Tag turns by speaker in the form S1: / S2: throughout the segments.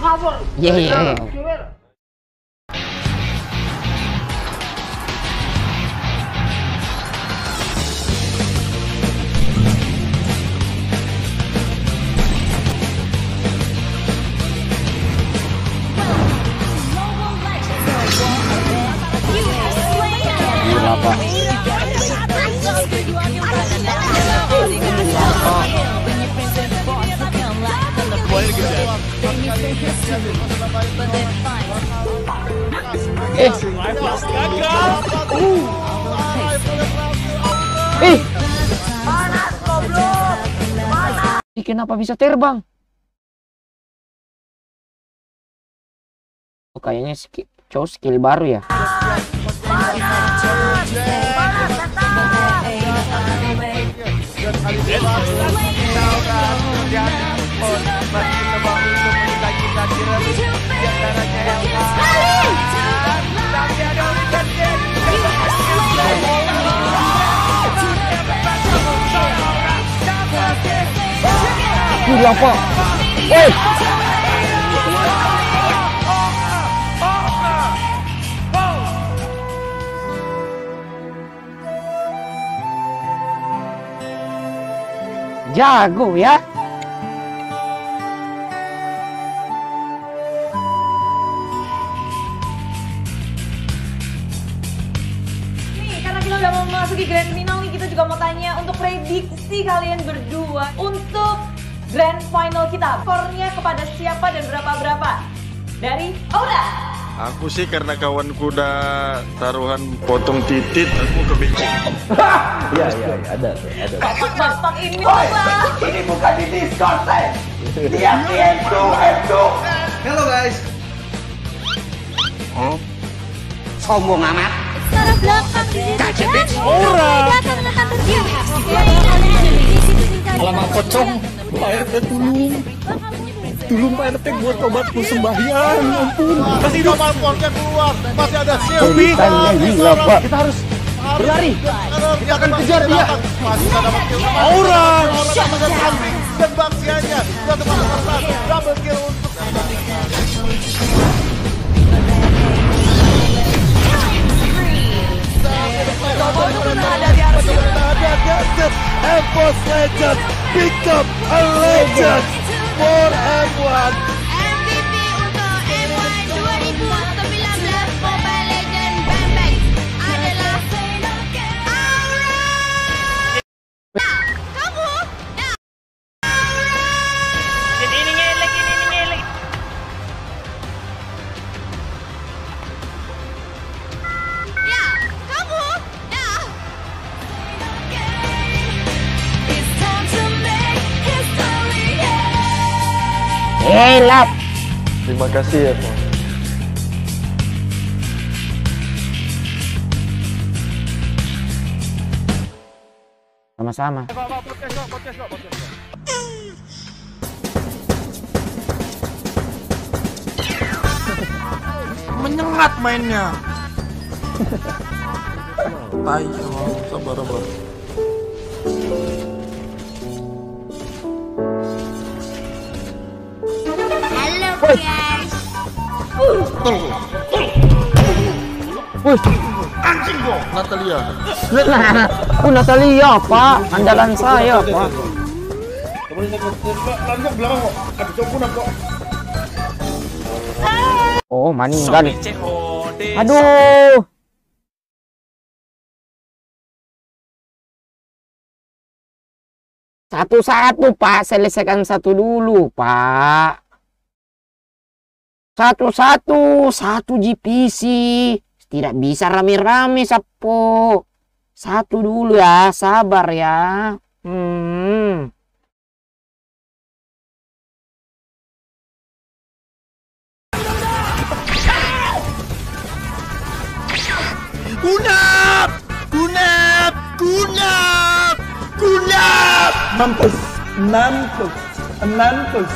S1: ngawur.
S2: Iya, iya, Eh. Kenapa bisa terbang? Oh, kayaknya skill, cowok skill baru ya. Gila, Pak. Eh. Jago ya.
S3: Nih, karena kita udah mau memasuki grand final nih, kita juga mau tanya untuk prediksi kalian berdua untuk grand final kita. Skornya kepada siapa dan berapa-berapa? Dari Aura.
S4: Aku sih karena kawanku udah taruhan potong titit, aku kebingungan.
S5: Iya, iya, iya, ada tuh, ada.
S3: Bapak ini lah.
S1: Ini bukan di Discord, eh. Dia di M2, M2.
S6: Halo guys.
S2: Sombong amat.
S7: Belakang di situ.
S5: Alamak pocong. Pak RT tulung. Tulung Pak RT buat obatku sembahyang. Ampun.
S4: Kasih nomor pornya keluar, masih ada
S5: Pak. Kita harus berlari.
S4: Kita akan kejar dia. Masih ada kill.
S5: Aura.
S4: Dengan samping dan baksiannya. Satu kali atas, double kill untuk
S5: Evos Legends become a legend for everyone.
S4: Terima kasih ya, Pak.
S2: Sama-sama.
S4: Menyengat mainnya. Tai, sabar, sabar.
S7: Halo guys.
S4: Anjing kok, Natalia.
S2: Nah, aku Natalia, Pak. Andalan saya, Pak. Oh, meninggal. Aduh. Satu-satu, Pak. Selesaikan satu dulu, Pak. Satu-satu, satu GPC. Tidak bisa rame-rame, Sapo. Satu dulu ya, sabar ya. Hmm.
S5: Kunap! Kunap! Kunap! Kunap! Mampus! Mampus! Mampus!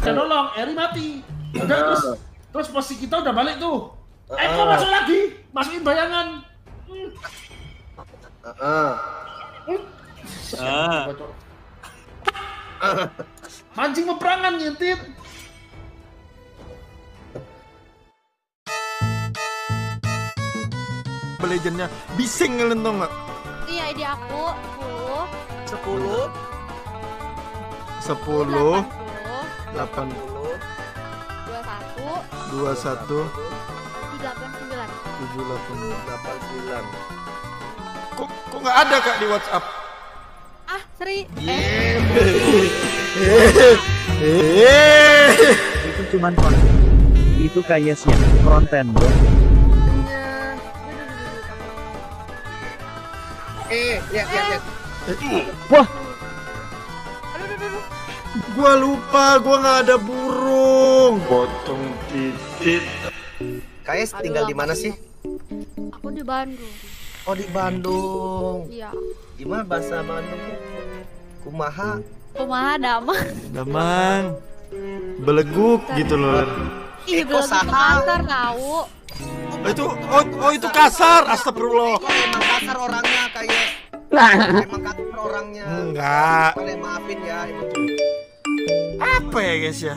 S6: Udah nolong, Eri mati. Udah nah. terus terus posisi kita udah balik tuh. Nah. Eh, Eko uh, masuk lagi, masukin bayangan. Hmm. Uh, uh, Mancing peperangan
S4: ngintip. Legendnya bising ngelentong nggak?
S7: Iya, ide aku.
S4: 10
S7: 10
S4: 10
S7: 80 80
S4: 8
S7: 21
S4: 21
S7: 389
S4: 7 8 Kok kok nggak ada kak di WhatsApp?
S7: Ah Sri
S4: Eh,
S8: Itu cuman konten. Itu kayaknya konten bro.
S9: Eh, lihat, lihat, lihat.
S2: Wah,
S4: gua lupa, gua nggak ada burung.
S10: Potong
S9: Kayes tinggal di mana sih?
S7: Aku di Bandung
S9: Oh, di Bandung.
S7: Iya
S9: Gimana bahasa Bandung? Kumaha?
S7: Kumaha dama
S4: Damang, beleguk gitu loh.
S7: Ih itu
S9: saha?
S7: kasar tau
S4: Oh, itu oh, oh itu kasar, astagfirullah.
S9: Oh, emang kasar orangnya kayak emang kasar orangnya.
S4: Enggak.
S9: Maafin ya,
S4: Apa ya guys ya?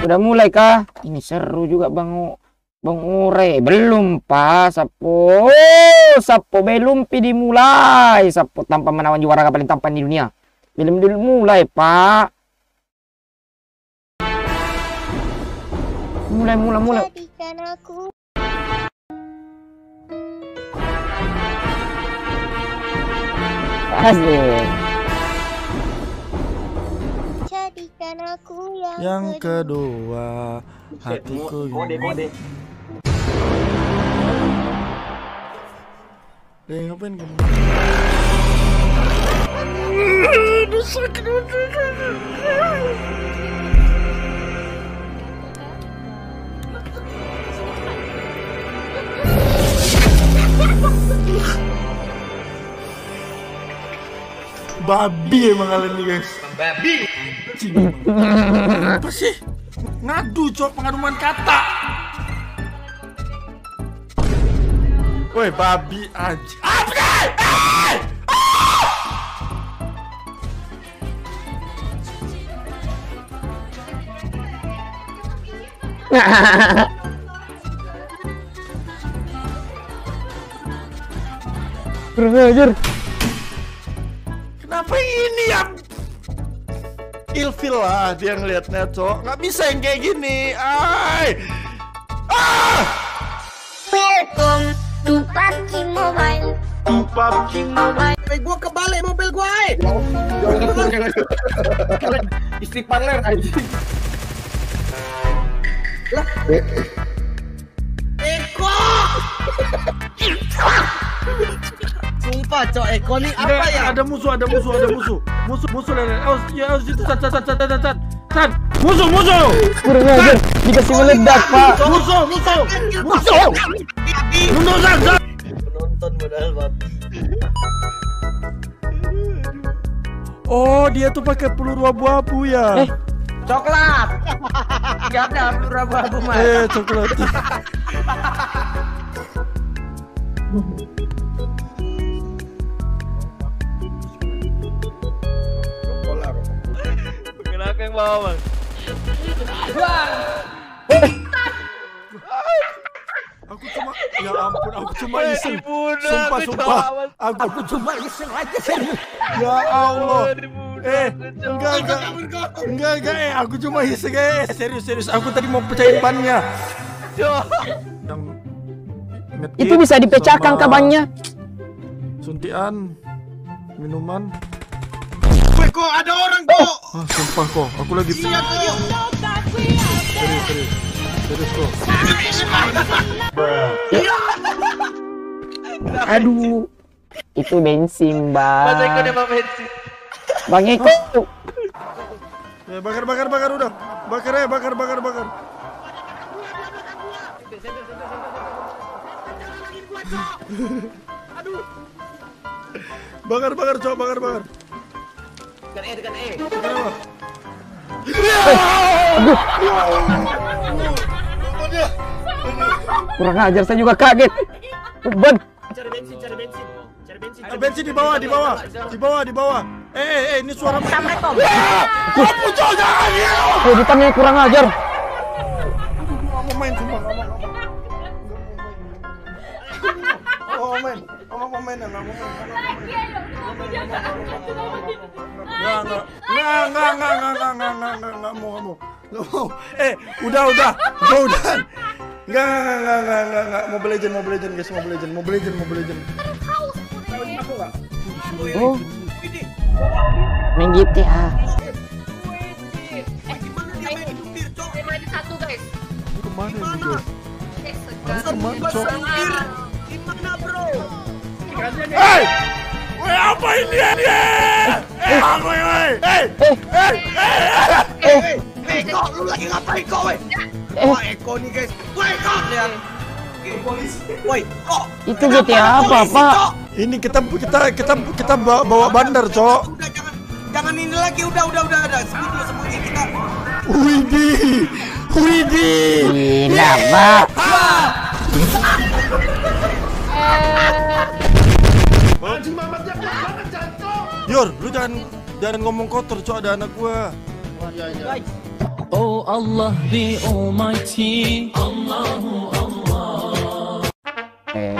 S2: udah mulai kah? Ini seru juga bang Bang Ure. Belum pak, Sapo. Oh, Sapo belum pi dimulai. Sapo tanpa menawan juara paling tampan di dunia. Belum dulu mulai pak. Mulai, mulai, mulai.
S7: Aku
S2: Asik.
S7: Jadikan aku yang,
S4: Yang kedua, hatiku
S9: kode kode.
S4: Eh, ngapain kamu? Babi emang kalian nih guys.
S9: Babi.
S4: Apa sih? Ngadu cok pengaduan kata. Woi babi aja. Apa!
S2: Kurang ajar.
S4: Ilfil lah dia ngeliatnya cok nggak bisa yang kayak gini. Ay! Ah!
S7: Welcome to PUBG Mobile.
S4: PUBG Mobile.
S9: Eh, gua kebalik mobil gua, eh.
S6: Istighfar ler anjing.
S9: Eko. Sumpah, cok Eko nih apa ya?
S4: ada musuh ada musuh ada musuh musuh musuh lele oh ya situ sat sat sat sat sat sat sat musuh musuh
S2: Kurang ajar. Dikasih meledak pak.
S4: musuh musuh musuh mundur sat sat
S9: Penonton modal babi.
S4: oh dia tuh pakai peluru abu-abu ya
S2: Eh.
S9: Coklat. Gak ada peluru abu-abu mah.
S4: eh coklat
S6: Kenapa yang bawa bang?
S4: aku cuma ya ampun aku cuma iseng. sumpah sumpah. aku, aku cuma iseng aja serius ya Allah. Eh enggak enggak. enggak enggak. Eh aku cuma iseng eh serius serius. Aku tadi mau pecahin bannya.
S2: Itu bisa dipecahkan kabannya.
S4: suntian minuman
S9: Kok ada orang kok?
S4: ah sumpah kok aku lagi
S9: Iya kok.
S4: serius serius serius kok
S2: Aduh. Itu bensin bang. Bang Eko.
S4: ya bakar bakar bakar udah bakar ya bakar bakar bakar Bakar, bakar, cok, bakar, bakar.
S9: Tekan E, tekan E.
S4: Kenapa?
S2: Kurang ajar saya juga kaget. Beban.
S9: Cari bensin, cari bensin. Cari bensin.
S4: Ada bensin di bawah, di bawah, di bawah, di bawah. Eh, eh, eh, ini suara
S3: Assalamualaikum.
S2: Eh, ditanya kurang ajar.
S4: Nggak mau main. Nggak mau main, nggak mau main, nggak mau main. Nggak, nggak, nggak, nggak, nggak, nggak, nggak, nggak, nggak, nggak, nggak mau, nggak mau, nggak mau. Eh, udah, udah, udah, udah. Nggak, nggak, nggak, nggak, nggak, nggak, Mobile Legend, Mobile Legend, guys, Mobile Legend, Mobile Legend, Mobile Legend.
S2: Oh. Main GTA.
S7: satu guys.
S4: Ke mana ini, guys?
S7: Eh,
S4: Ke mana, cok?
S9: Gimana bro?
S4: Hei! Woi, apa ini ya? Eh, aku, woi, woi. Hei,
S2: Eh,
S4: hei, hei.
S9: Eh, Eko, lu lagi ngapain kok,
S2: eh,
S9: Wah, Eko nih guys. Wah, Eko, lihat. Woi, kok?
S2: itu GTA apa, Pak?
S4: Ini kita kita kita kita bawa, bawa bandar, cok.
S9: Udah jangan jangan ini lagi, udah udah udah udah. Sembunyi sembunyi kita.
S4: Widih, widih.
S2: Gila, Pak.
S6: Anjing Mamat yang banget jatuh.
S4: Yor, lu jangan jangan ngomong kotor, cok ada anak gua.
S11: Oh Allah the Almighty
S2: Eh,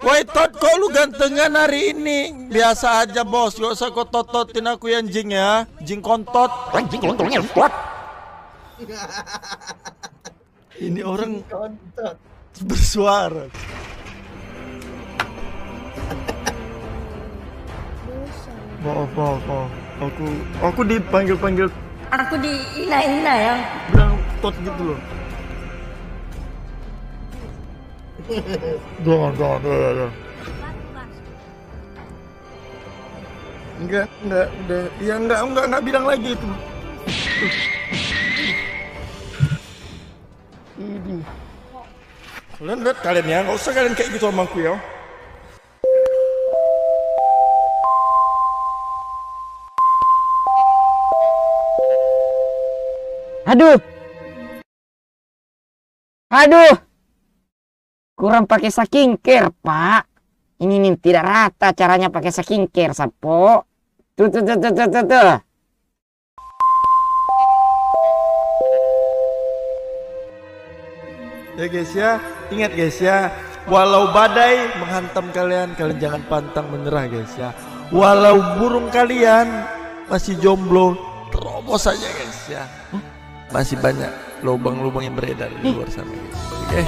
S4: Woi, Tot, kok lu gantengan hari ini? Biasa aja, bos. Gak usah kau tototin aku ya, jing ya. Jing kontot.
S2: anjing lontongnya kuat.
S4: Ini orang bersuara. Maaf, maaf, maaf. Aku aku dipanggil-panggil
S7: Aku di Ina-Ina ya.
S4: bilang tot gitu loh. jangan, jangan, jangan, jangan. Enggak, enggak, udah, ya enggak, enggak, enggak bilang lagi itu. Ini. Kalian lihat kalian ya, nggak usah kalian kayak gitu sama aku ya.
S2: Aduh. Aduh. Kurang pakai saking care, Pak. Ini nih tidak rata caranya pakai saking care, Sapo. Tuh, tuh, tuh, tuh, tuh, tuh.
S4: Ya guys ya, ingat guys ya, walau badai menghantam kalian, kalian jangan pantang menyerah guys ya. Walau burung kalian masih jomblo, terobos saja guys ya. Masih banyak lubang-lubang yang beredar di luar sana. Oke.